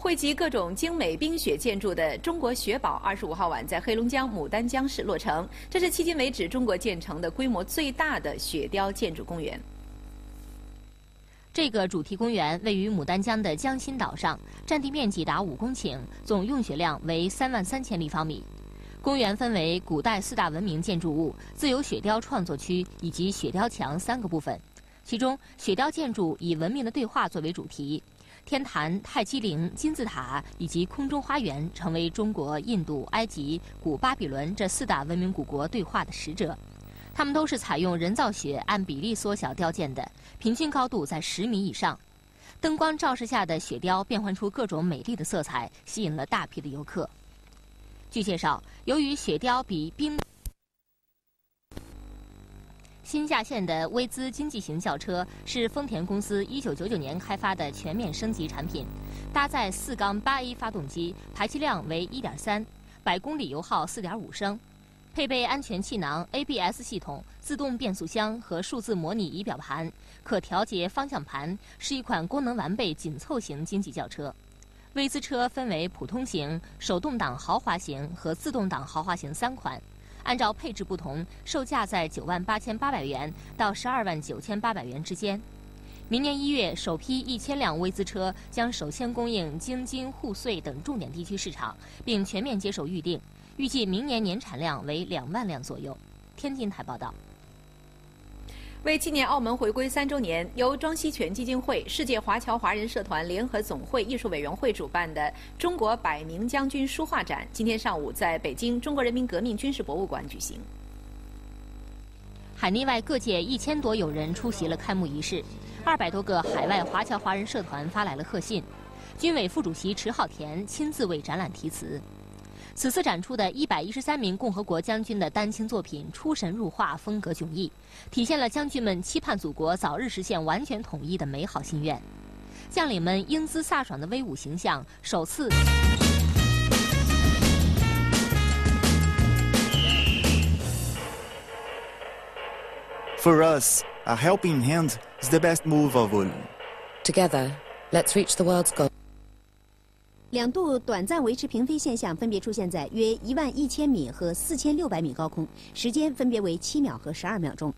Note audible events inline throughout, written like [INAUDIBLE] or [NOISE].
汇集各种精美冰雪建筑的中国雪宝，二十五号晚在黑龙江牡丹江市落成。这是迄今为止中国建成的规模最大的雪雕建筑公园。这个主题公园位于牡丹江的江心岛上，占地面积达五公顷，总用雪量为三万三千立方米。公园分为古代四大文明建筑物、自由雪雕创作区以及雪雕墙三个部分。其中，雪雕建筑以文明的对话作为主题，天坛、泰姬陵、金字塔以及空中花园成为中国、印度、埃及、古巴比伦这四大文明古国对话的使者。它们都是采用人造雪按比例缩小雕建的，平均高度在十米以上。灯光照射下的雪雕变换出各种美丽的色彩，吸引了大批的游客。据介绍，由于雪雕比冰新下线的微资经济型轿车是丰田公司1999年开发的全面升级产品，搭载四缸 8A 发动机，排气量为1.3，百公里油耗4.5升。配备安全气囊、ABS 系统、自动变速箱和数字模拟仪表盘，可调节方向盘，是一款功能完备紧凑型经济轿车。威兹车分为普通型、手动挡豪华型和自动挡豪华型三款，按照配置不同，售价在九万八千八百元到十二万九千八百元之间。明年一月，首批一千辆威兹车将首先供应京津沪穗等重点地区市场，并全面接受预定。预计明年年产量为两万辆左右。天津台报道。为纪念澳门回归三周年，由庄西泉基金会、世界华侨华人社团联合总会艺术委员会主办的“中国百名将军”书画展，今天上午在北京中国人民革命军事博物馆举行。海内外各界一千多友人出席了开幕仪式，二百多个海外华侨华人社团发来了贺信，军委副主席迟浩田亲自为展览题词。此次展出的一百一十三名共和国将军的丹青作品出神入化，风格迥异，体现了将军们期盼祖国早日实现完全统一的美好心愿。将领们英姿飒爽的威武形象首次。For us, a helping hand is the best move of all. Together, let's reach the world's goal. 两度短暂维持平飞现象分别出现在约一万一千米和四千六百米高空，时间分别为七秒和十二秒钟。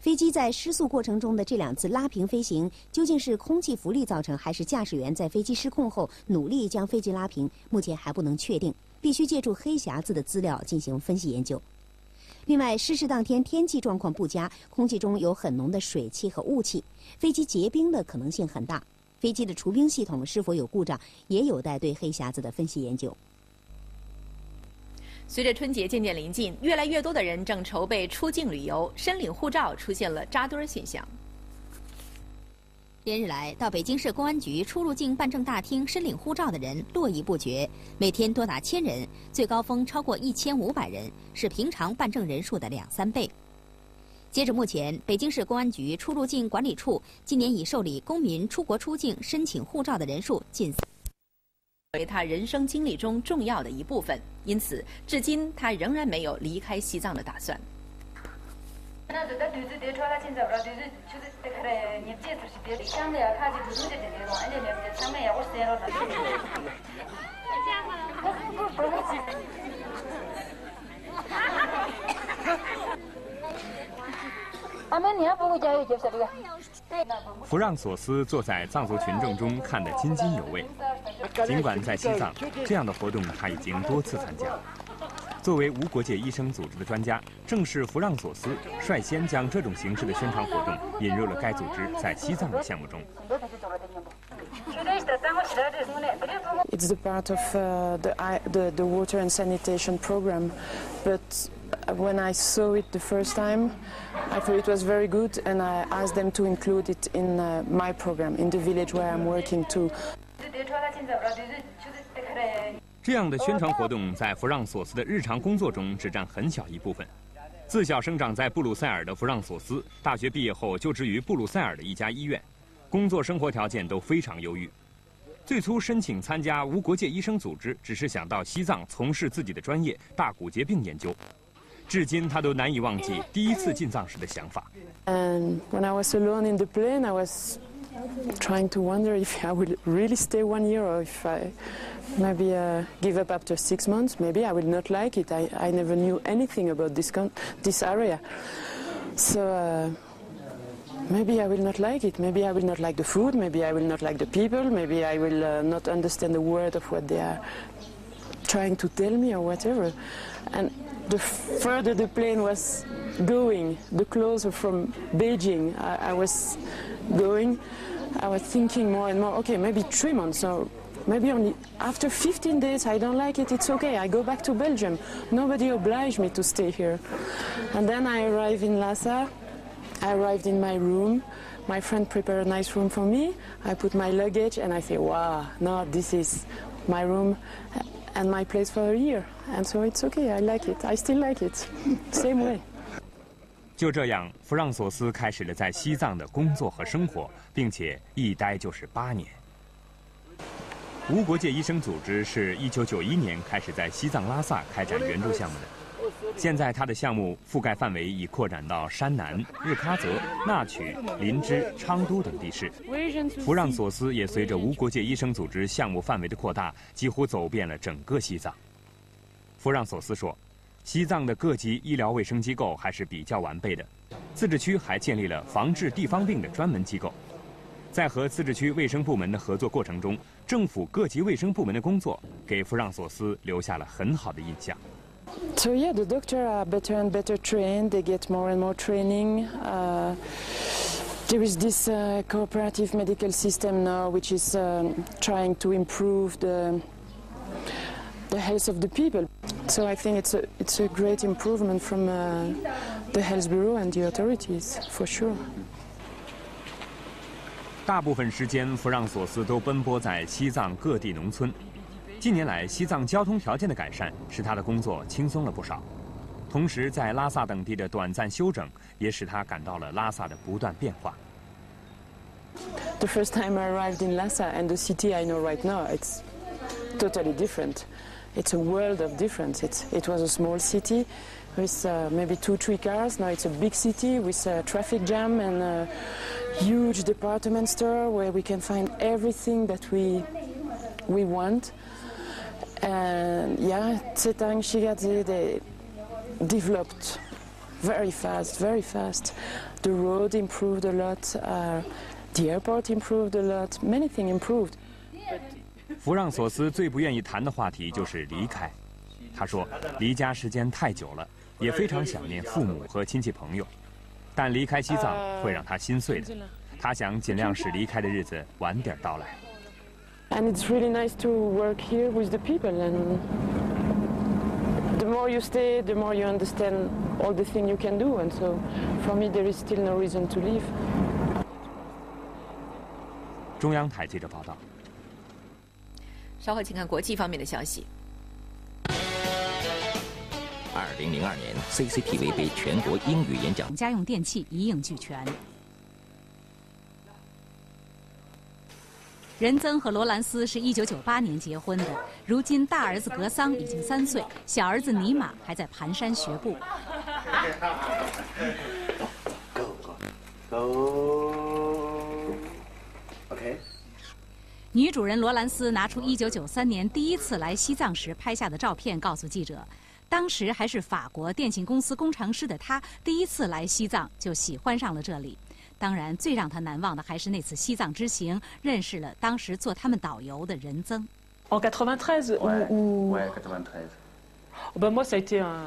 飞机在失速过程中的这两次拉平飞行，究竟是空气浮力造成，还是驾驶员在飞机失控后努力将飞机拉平？目前还不能确定，必须借助黑匣子的资料进行分析研究。另外，失事当天天气状况不佳，空气中有很浓的水汽和雾气，飞机结冰的可能性很大。飞机的除冰系统是否有故障，也有待对黑匣子的分析研究。随着春节渐渐临近，越来越多的人正筹备出境旅游，申领护照出现了扎堆儿现象。连日来，到北京市公安局出入境办证大厅申领护照的人络绎不绝，每天多达千人，最高峰超过一千五百人，是平常办证人数的两三倍。截至目前，北京市公安局出入境管理处今年已受理公民出国出境申请护照的人数近，为他人生经历中重要的一部分，因此至今他仍然没有离开西藏的打算。[LAUGHS] [LAUGHS] 弗让索斯坐在藏族群众中看得津津有味。尽管在西藏，这样的活动他已经多次参加。作为无国界医生组织的专家，正是弗让索斯率先将这种形式的宣传活动引入了该组织在西藏的项目中。It's the part of the the the water and sanitation program, but when I saw it the first time, I thought it was very good, and I asked them to include it in my program in the village where I'm working too. 这样的宣传活动在弗让索斯的日常工作中只占很小一部分。自小生长在布鲁塞尔的弗让索斯，大学毕业后就职于布鲁塞尔的一家医院，工作生活条件都非常优裕。最初申请参加无国界医生组织，只是想到西藏从事自己的专业——大骨节病研究。至今他都难以忘记第一次进藏时的想法。And when I was alone in the plane, I was trying to wonder if I will really stay one year or if I maybe uh, give up after six months. Maybe I will not like it. I, I never knew anything about this this area, so. Uh, maybe I will not like it. Maybe I will not like the food. Maybe I will not like the people. Maybe I will uh, not understand the word of what they are trying to tell me or whatever. And the further the plane was going, the closer from Beijing I, I was going, I was thinking more and more, okay, maybe three months, so maybe only after 15 days I don't like it, it's okay, I go back to Belgium. Nobody obliged me to stay here. And then I arrive in Lhasa, I arrived in my room, my friend prepared a nice room for me, I put my luggage and I say, wow, no, this is my room and my place for a year. And so it's okay, I like it, I still like it, same way. 就这样，弗让索斯开始了在西藏的工作和生活，并且一待就是八年。无国界医生组织是一九九一年开始在西藏拉萨开展援助项目的。现在，他的项目覆盖范围已扩展到山南、日喀则、纳曲、林芝、昌都等地市。弗让索斯也随着无国界医生组织项目范围的扩大，几乎走遍了整个西藏。弗让索斯说：“西藏的各级医疗卫生机构还是比较完备的，自治区还建立了防治地方病的专门机构。在和自治区卫生部门的合作过程中，政府各级卫生部门的工作给弗让索斯留下了很好的印象。” So yeah, the doctors are better and better trained. They get more and more training. Uh, there is this uh, cooperative medical system now, which is um, trying to improve the the health of the people. So I think it's a it's a great improvement from uh, the health bureau and the authorities for sure. 大部分时间，弗让索斯都奔波在西藏各地农村。 近年来，西藏交通条件的改善使他的工作轻松了不少。同时，在拉萨等地的短暂休整也使他感到了拉萨的不断变化。The first time I arrived in Lhasa and the city I know right now, it's totally different. It's a world of difference. It's, it was a small city with uh, maybe two, three cars. Now it's a big city with a traffic jam and a huge department store where we can find everything that we, we want. And yeah, Tsetang Shigadze, they developed very fast, very fast. The road improved a lot, uh, the airport improved a lot, many things improved. 弗让索斯最不愿意谈的话题就是离开。他说，离家时间太久了，也非常想念父母和亲戚朋友，但离开西藏会让他心碎的。他想尽量使离开的日子晚点到来。And it's really nice to work here with the people. And the more you stay, the more you understand all the things you can do. And so for me, there is still no reason to leave. 中央台记者报道。稍后请看国际方面的消息。二零零二年，CCTV 被全国英语演讲家用电器一应俱全。 仁增和罗兰斯是一九九八年结婚的，如今大儿子格桑已经三岁，小儿子尼玛还在蹒跚学步。[LAUGHS] OK。女主人罗兰斯拿出一九九三年第一次来西藏时拍下的照片，告诉记者，当时还是法国电信公司工程师的她，第一次来西藏就喜欢上了这里。当然，最让他难忘的还是那次西藏之行，认识了当时做他们导游的仁增。En 93 Ouais, ou, ou... ouais, 93. Oh, ben moi, ça a été un,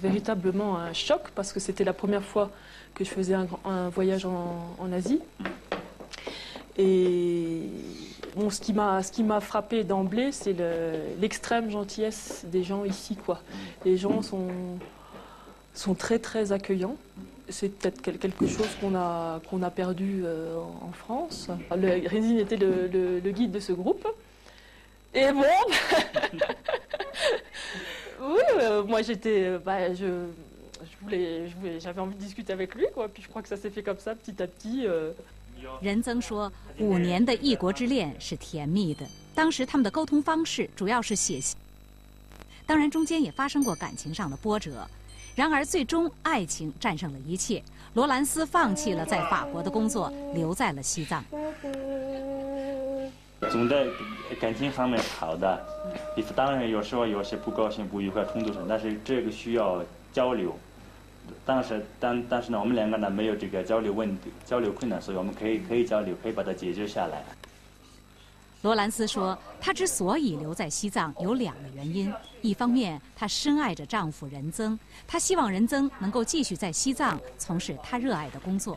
véritablement un choc parce que c'était la première fois que je faisais un, un voyage en, en Asie. Et bon, ce qui m'a ce qui m'a frappé d'emblée, c'est le- l'extrême gentillesse des gens ici, quoi. Les gens sont sont très très accueillants. C'est peut-être quel- quelque chose qu'on a qu'on a perdu euh, en France. Le Rézine était le, le- le guide de ce groupe. Et bon, [LAUGHS] oui, euh, moi j'étais, euh, bah, je, je voulais, je voulais- j'avais envie de discuter avec lui, quoi. Puis je crois que ça s'est fait comme ça, petit à petit. euh. 仁增说，五年的异国之恋是甜蜜的。当时他们的沟通方式主要是写信，当然中间也发生过感情上的波折。 然而最终爱情战胜了一切。罗兰斯放弃了在法国的工作，留在了西藏。总的感情方面好的，当然有时候有些不高兴、不愉快、冲突什么，但是这个需要交流。但是，但但是呢，我们两个呢没有这个交流问题、交流困难，所以我们可以可以交流，可以把它解决下来。罗兰斯说，她之所以留在西藏有两个原因：一方面，她深爱着丈夫仁增，她希望仁增能够继续在西藏从事她热爱的工作；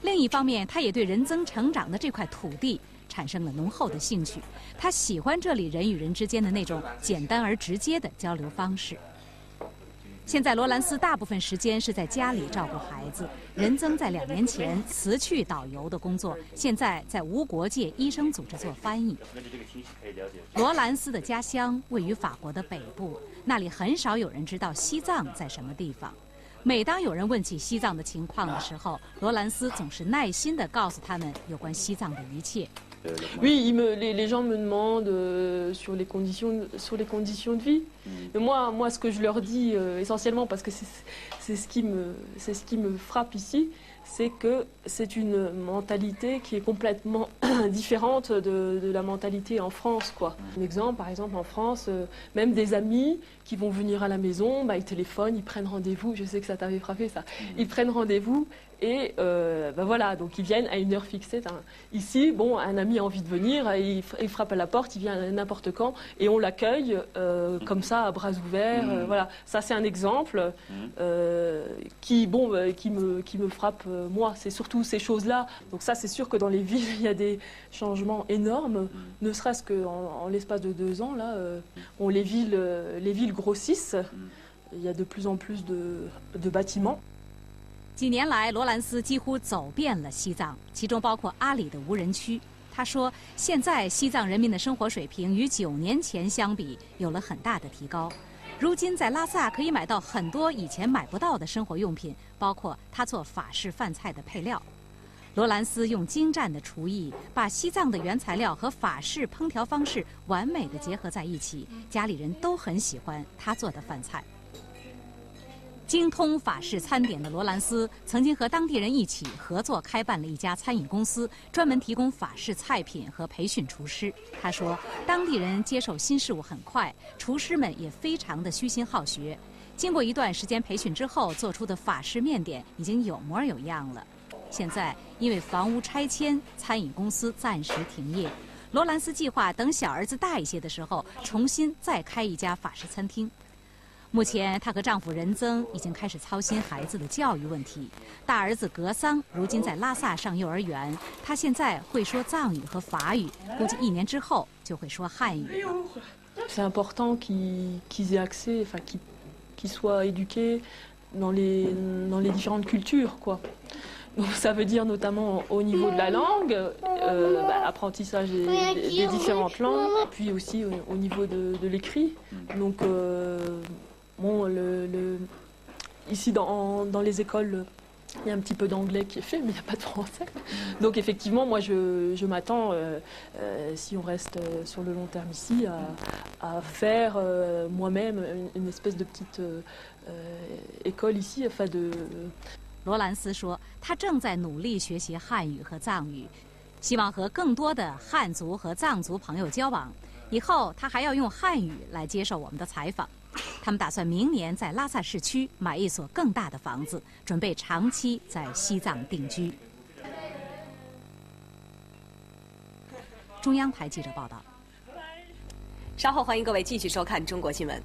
另一方面，她也对仁增成长的这块土地产生了浓厚的兴趣，她喜欢这里人与人之间的那种简单而直接的交流方式。现在罗兰斯大部分时间是在家里照顾孩子。仁增在两年前辞去导游的工作，现在在无国界医生组织做翻译。罗兰斯的家乡位于法国的北部，那里很少有人知道西藏在什么地方。每当有人问起西藏的情况的时候，罗兰斯总是耐心地告诉他们有关西藏的一切。Oui, les, gens me demandent euh, sur, les conditions, sur les conditions de vie. Mm. moi, moi, ce que je leur dis euh, essentiellement, parce que c'est ce, qui me, ce qui me frappe ici, c'est que c'est une mentalité qui est complètement [CLEARS THROAT] différente de, la mentalité en France. Quoi. Un exemple, par exemple, en France, euh, même des amis qui vont venir à la maison, bah, ils téléphonent, ils prennent rendez-vous, je sais que ça t'avait frappé ça, mm. ils prennent rendez-vous et euh, ben voilà, donc ils viennent à une heure fixée. Ici, bon, un ami a envie de venir, il, frappe à la porte, il vient n'importe quand, et on l'accueille euh, comme ça, à bras ouverts. Euh, voilà, ça c'est un exemple qui, bon, qui me, qui me frappe moi. C'est surtout ces choses-là. Donc ça, c'est sûr que dans les [LAUGHS] villes, il y a des changements énormes, ne serait-ce qu'en en, l'espace de deux ans là, on, les villes, les villes grossissent. Il y a de plus en plus de, de bâtiments. 几年来，罗兰斯几乎走遍了西藏，其中包括阿里的无人区。他说：“现在西藏人民的生活水平与九年前相比有了很大的提高。如今在拉萨可以买到很多以前买不到的生活用品，包括他做法式饭菜的配料。罗兰斯用精湛的厨艺，把西藏的原材料和法式烹调方式完美的结合在一起，家里人都很喜欢他做的饭菜。”精通法式餐点的罗兰斯曾经和当地人一起合作开办了一家餐饮公司，专门提供法式菜品和培训厨师。他说，当地人接受新事物很快，厨师们也非常的虚心好学。经过一段时间培训之后，做出的法式面点已经有模有样了。现在因为房屋拆迁，餐饮公司暂时停业。罗兰斯计划等小儿子大一些的时候，重新再开一家法式餐厅。目前，她和丈夫仁增已经开始操心孩子的教育问题。大儿子格桑如今在拉萨上幼儿园，他现在会说藏语和法语，估计一年之后就会说汉语。C'est important qu'ils aient accès, qu'ils soient éduqués dans les différentes cultures, quoi. Ça veut dire notamment au niveau de la langue, euh, bah, apprentissage des, différentes langues, puis aussi au, au niveau de, l'écrit. Donc euh, Bon, ici dans, dans, les écoles, il y a un petit peu d'anglais qui est fait, mais il n'y a pas de français. Donc effectivement, moi je, je m'attends, euh, euh, si on reste sur le long terme ici, à, à faire moi-même une, une, espèce de petite école ici, afin de... 罗兰斯说，他正在努力学习汉语和藏语，希望和更多的汉族和藏族朋友交往。以后他还要用汉语来接受我们的采访。他们打算明年在拉萨市区买一所更大的房子，准备长期在西藏定居。中央台记者报道。稍后欢迎各位继续收看中国新闻。